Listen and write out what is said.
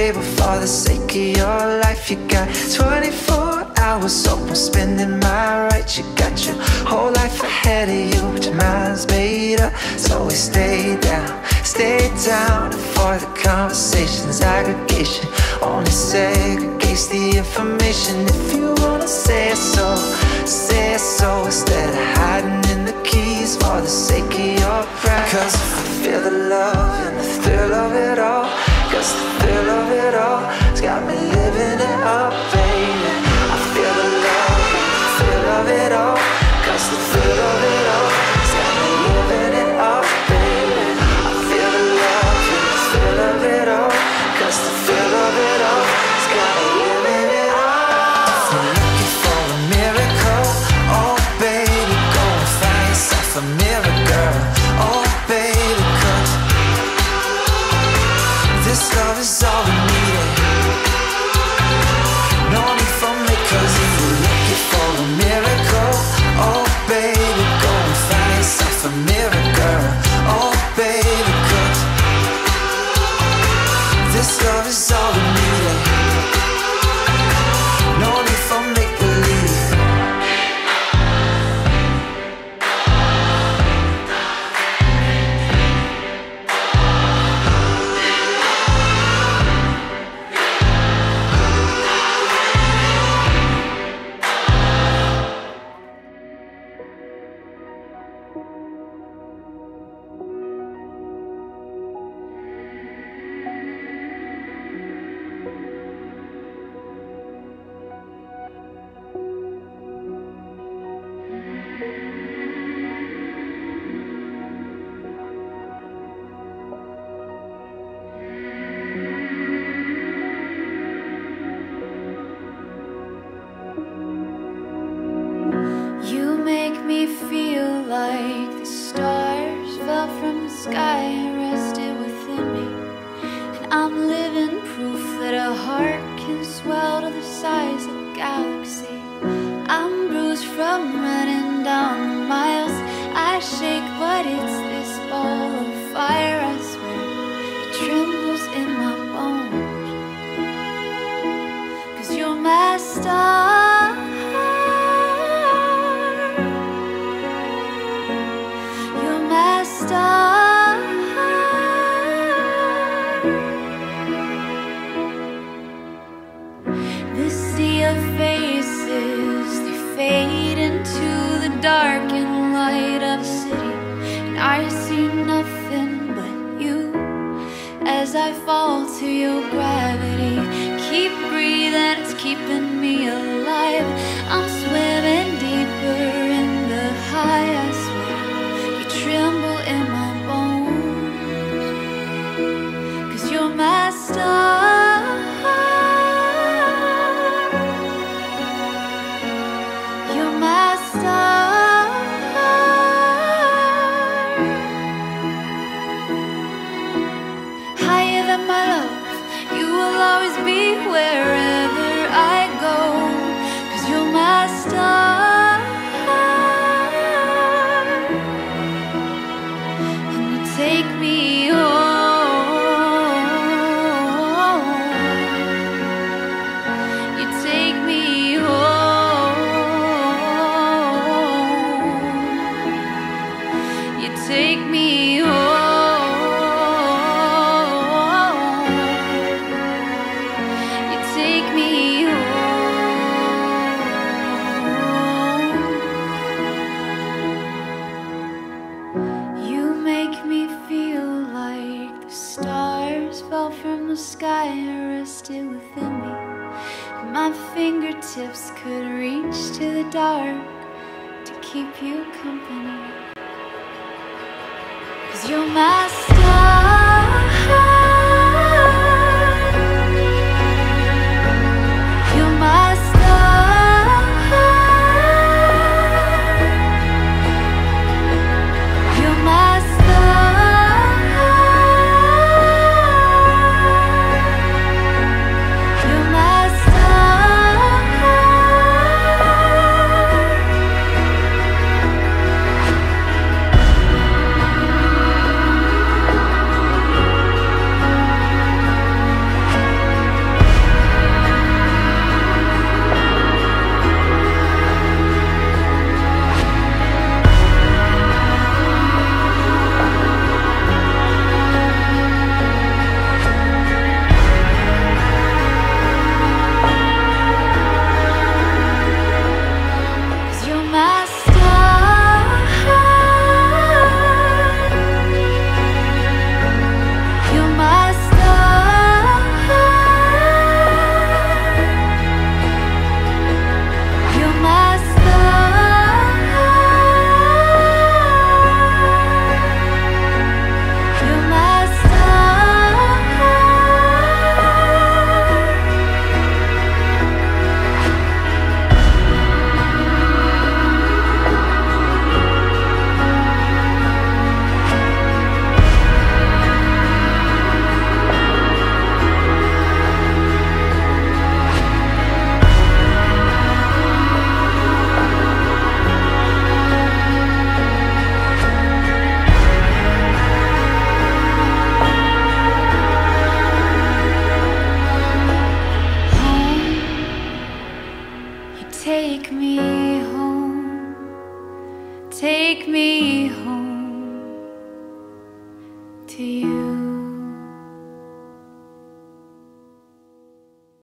table for the sake of your life. You got 24 hours, so I'm spending my right. You got your whole life ahead of you, but your mind's made up. So we stay down, stay down for the conversations. Aggregation only segregates the information. If you wanna say so, say so instead of hiding in the keys for the sake of your pride. Cause I feel the love and the thrill of it all. Cause the thrill of it all has got me living it up, baby. I feel the love the thrill of it all. Cause the thrill of it all has got me living it up, baby. I feel the love the thrill of it all. Cause the thrill of it all has got me living it up. You're looking for a miracle, oh baby, go and find yourself a miracle. Love is all sky rested within me. And I'm living proof that a heart can swell to the size of a galaxy. I'm bruised from running down the miles. I shake, but it's dark My fingertips could reach to the dark to keep you company. Cause you're my Take me home, take me home to you.